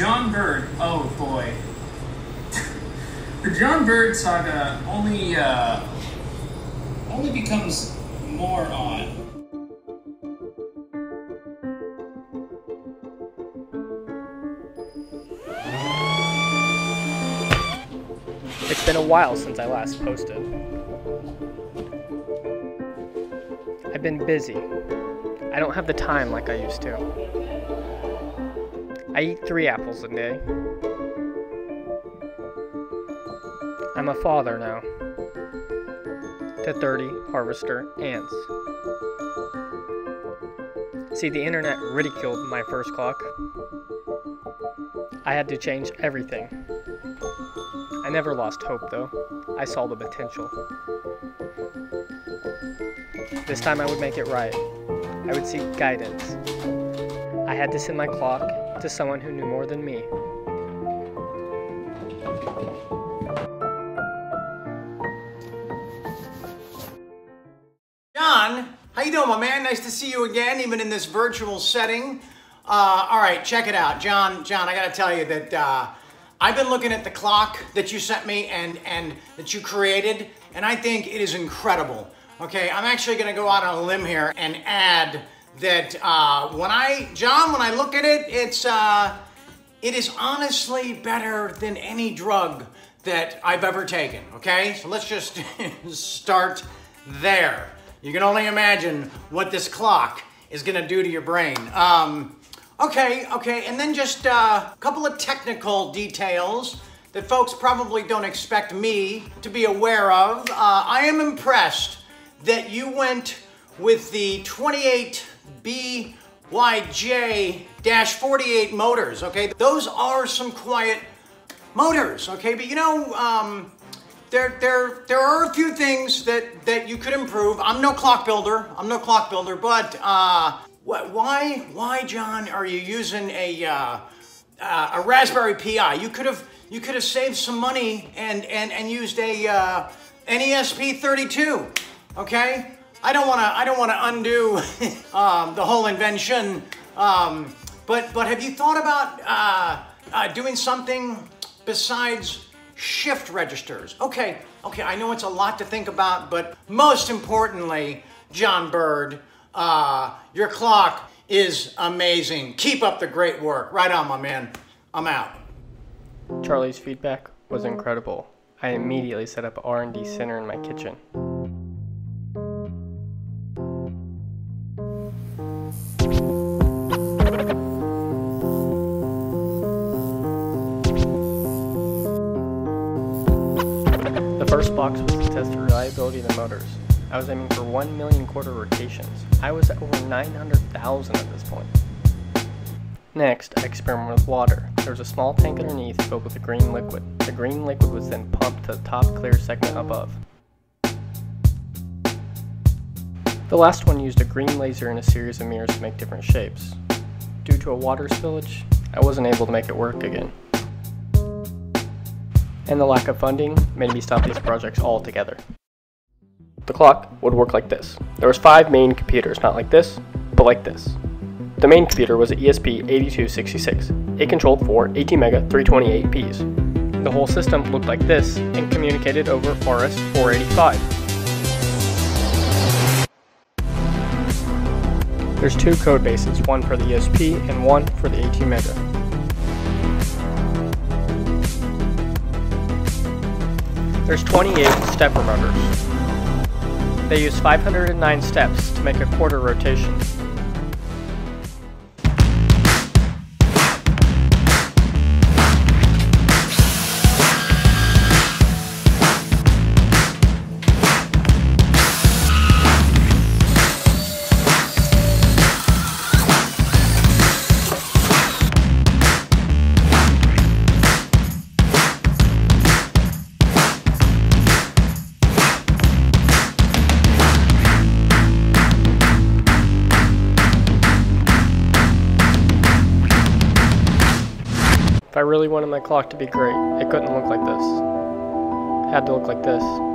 John Burd. Oh boy. the John Burd saga only uh, only becomes more on. It's been a while since I last posted. I've been busy. I don't have the time like I used to. I eat three apples a day. I'm a father now. To 30 harvester ants. See, the internet ridiculed my first clock. I had to change everything. I never lost hope, though. I saw the potential. This time I would make it right. I would seek guidance. I had to send my clock to someone who knew more than me. John, how you doing, my man? Nice to see you again, even in this virtual setting. Uh, all right, check it out, John. John, I gotta tell you that uh, I've been looking at the clock that you sent me and and that you created, and I think it is incredible. Okay, I'm actually gonna go out on a limb here and add that uh, when I, John, when I look at it, it's uh, it is honestly better than any drug that I've ever taken. Okay, so let's just start there. You can only imagine what this clock is gonna do to your brain. Um, okay, okay, and then just uh, a couple of technical details that folks probably don't expect me to be aware of. Uh, I am impressed that you went with the 28BYJ-48 motors, okay? Those are some quiet motors, okay? But you know, um, there, there, there are a few things that, that you could improve. I'm no clock builder. I'm no clock builder, but uh, wh- why, why, John, are you using a, uh, uh, a Raspberry Pi? You could have, you could have saved some money and, and, and used a uh, an ESP 32. Okay, I don't want to, I don't want to undo um, the whole invention. Um, but, but have you thought about uh, uh, doing something besides? shift registers. Okay, okay, I know it's a lot to think about, but most importantly, John Burd, uh, your clock is amazing. Keep up the great work. Right on, my man. I'm out. Charlie's feedback was incredible. I immediately set up R&D center in my kitchen. First box was to test the reliability of the motors. I was aiming for 1 million quarter rotations. I was at over 900,000 at this point. Next, I experimented with water. There was a small tank underneath filled with a green liquid. The green liquid was then pumped to the top clear segment above. The last one used a green laser and a series of mirrors to make different shapes. Due to a water spillage, I wasn't able to make it work again. And the lack of funding made me stop these projects altogether. The clock would work like this. There was five main computers, not like this, but like this. The main computer was an E ESP8266. It controlled four ATmega 328Ps. The whole system looked like this and communicated over RS-485. There's two code bases, one for the ESP and one for the ATmega. There's 28 stepper motors. They use 509 steps to make a quarter rotation. Really wanted my clock to be great, it couldn't look like this. It had to look like this.